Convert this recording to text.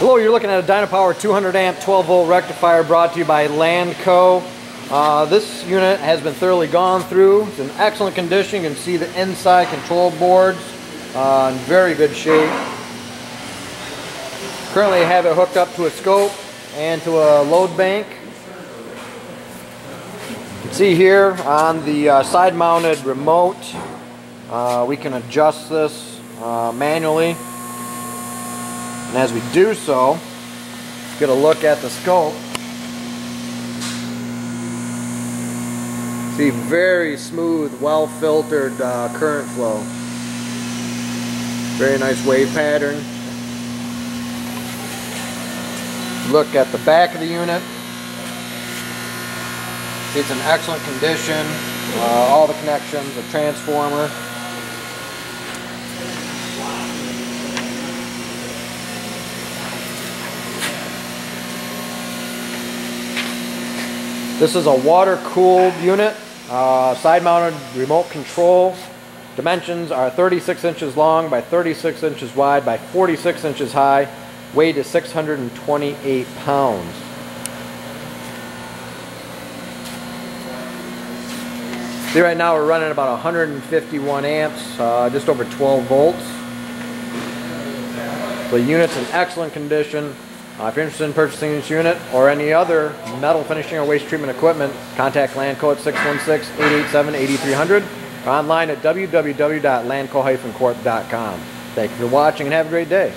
Hello, you're looking at a Dynapower 200 amp 12 volt rectifier brought to you by Lanco. Uh, this unit has been thoroughly gone through. It's in excellent condition. You can see the inside control boards uh, in very good shape. Currently I have it hooked up to a scope and to a load bank. You can see here on the uh, side mounted remote uh, we can adjust this uh, manually and as we do so, get a look at the scope. See very smooth, well filtered uh, current flow. Very nice wave pattern. Look at the back of the unit. It's in excellent condition. Uh, all the connections, the transformer, This is a water-cooled unit, uh, side-mounted remote control. Dimensions are 36 inches long by 36 inches wide by 46 inches high. Weight is 628 pounds. See right now we're running about 151 amps, uh, just over 12 volts. The unit's in excellent condition. Uh, if you're interested in purchasing this unit or any other metal finishing or waste treatment equipment, contact Lanco at 616-887-8300 or online at www.lanco-corp.com. Thank you for watching and have a great day.